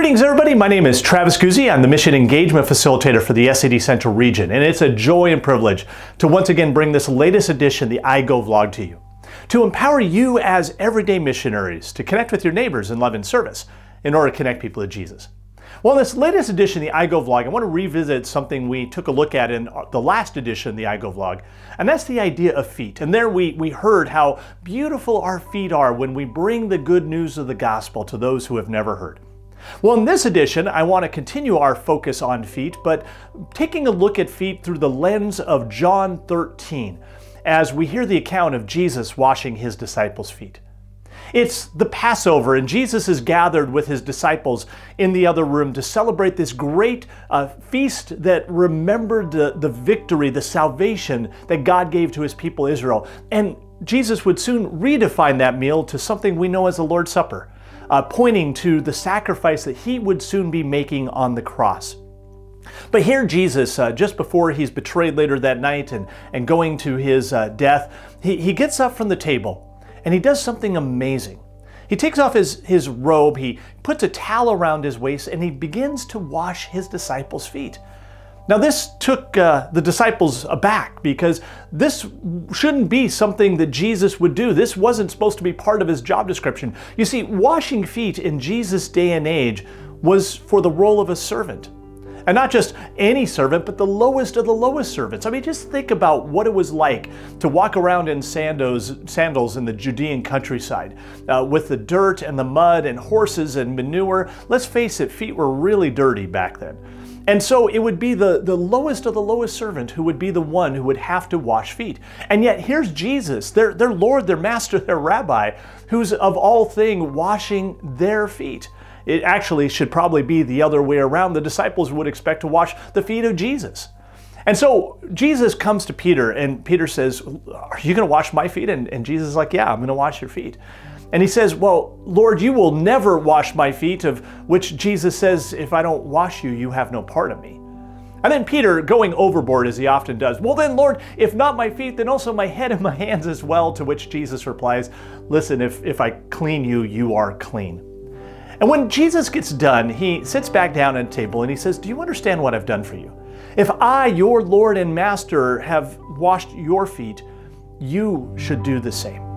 Greetings, everybody. My name is Travis Guzzi. I'm the Mission Engagement Facilitator for the SAD Central Region, and it's a joy and privilege to once again bring this latest edition, the iGo vlog, to you. To empower you as everyday missionaries to connect with your neighbors in love and service in order to connect people to Jesus. Well, in this latest edition, the iGo vlog, I want to revisit something we took a look at in the last edition, the iGo vlog, and that's the idea of feet. And there we, we heard how beautiful our feet are when we bring the good news of the gospel to those who have never heard. Well, in this edition, I want to continue our focus on feet, but taking a look at feet through the lens of John 13, as we hear the account of Jesus washing his disciples' feet. It's the Passover, and Jesus is gathered with his disciples in the other room to celebrate this great uh, feast that remembered the, the victory, the salvation that God gave to his people Israel. And Jesus would soon redefine that meal to something we know as the Lord's Supper uh, pointing to the sacrifice that he would soon be making on the cross. But here, Jesus, uh, just before he's betrayed later that night and, and going to his uh, death, he, he gets up from the table and he does something amazing. He takes off his, his robe, he puts a towel around his waist, and he begins to wash his disciples' feet. Now, this took uh, the disciples aback because this shouldn't be something that Jesus would do. This wasn't supposed to be part of his job description. You see, washing feet in Jesus' day and age was for the role of a servant. And not just any servant, but the lowest of the lowest servants. I mean, just think about what it was like to walk around in sandals, sandals in the Judean countryside uh, with the dirt and the mud and horses and manure. Let's face it, feet were really dirty back then. And so it would be the, the lowest of the lowest servant who would be the one who would have to wash feet. And yet here's Jesus, their, their Lord, their Master, their Rabbi, who's of all thing washing their feet. It actually should probably be the other way around. The disciples would expect to wash the feet of Jesus. And so Jesus comes to Peter, and Peter says, Are you going to wash my feet? And, and Jesus is like, Yeah, I'm going to wash your feet. And he says, Well, Lord, you will never wash my feet, of which Jesus says, If I don't wash you, you have no part of me. And then Peter, going overboard as he often does, Well, then, Lord, if not my feet, then also my head and my hands as well. To which Jesus replies, Listen, if, if I clean you, you are clean. And when Jesus gets done, he sits back down at a table and he says, Do you understand what I've done for you? If I, your Lord and Master, have washed your feet, you should do the same.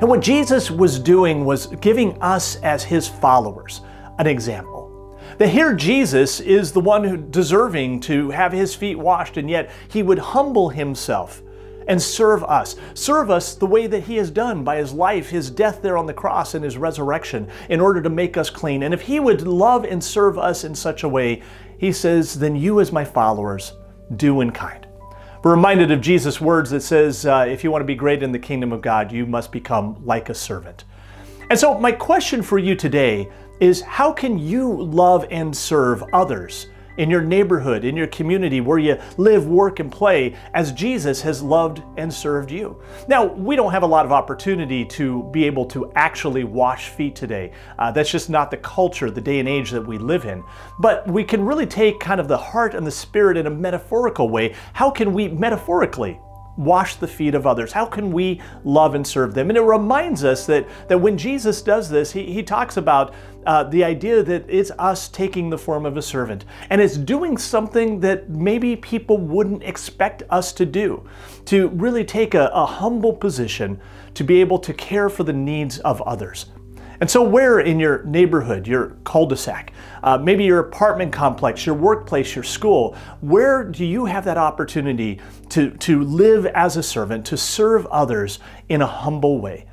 And what Jesus was doing was giving us as his followers an example. That here Jesus is the one who deserving to have his feet washed, and yet he would humble himself and serve us. Serve us the way that he has done by his life, his death there on the cross, and his resurrection in order to make us clean. And if he would love and serve us in such a way, he says, then you as my followers do in kind. We're reminded of Jesus' words that says, uh, if you want to be great in the kingdom of God, you must become like a servant. And so my question for you today is how can you love and serve others in your neighborhood, in your community where you live, work, and play, as Jesus has loved and served you. Now, we don't have a lot of opportunity to be able to actually wash feet today. Uh, that's just not the culture, the day and age that we live in. But we can really take kind of the heart and the spirit in a metaphorical way. How can we metaphorically wash the feet of others? How can we love and serve them? And it reminds us that, that when Jesus does this, he, he talks about uh, the idea that it's us taking the form of a servant. And it's doing something that maybe people wouldn't expect us to do, to really take a, a humble position to be able to care for the needs of others. And so, where in your neighborhood, your cul de sac, uh, maybe your apartment complex, your workplace, your school, where do you have that opportunity to, to live as a servant, to serve others in a humble way?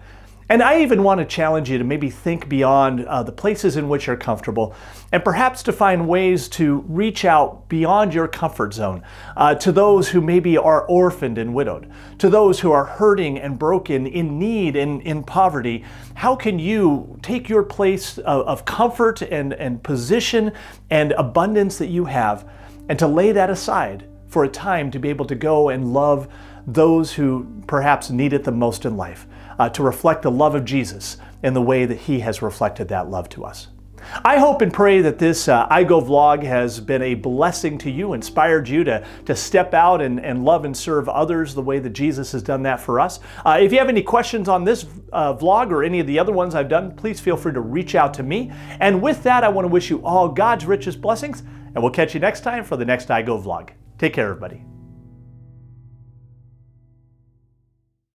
And I even want to challenge you to maybe think beyond uh, the places in which you're comfortable and perhaps to find ways to reach out beyond your comfort zone uh, to those who maybe are orphaned and widowed, to those who are hurting and broken, in need and in poverty. How can you take your place of, of comfort and, and position and abundance that you have and to lay that aside for a time to be able to go and love those who perhaps need it the most in life, uh, to reflect the love of Jesus in the way that He has reflected that love to us. I hope and pray that this uh, iGo vlog has been a blessing to you, inspired you to, to step out and, and love and serve others the way that Jesus has done that for us. Uh, if you have any questions on this uh, vlog or any of the other ones I've done, please feel free to reach out to me. And with that, I want to wish you all God's richest blessings, and we'll catch you next time for the next iGo vlog. Take care, everybody.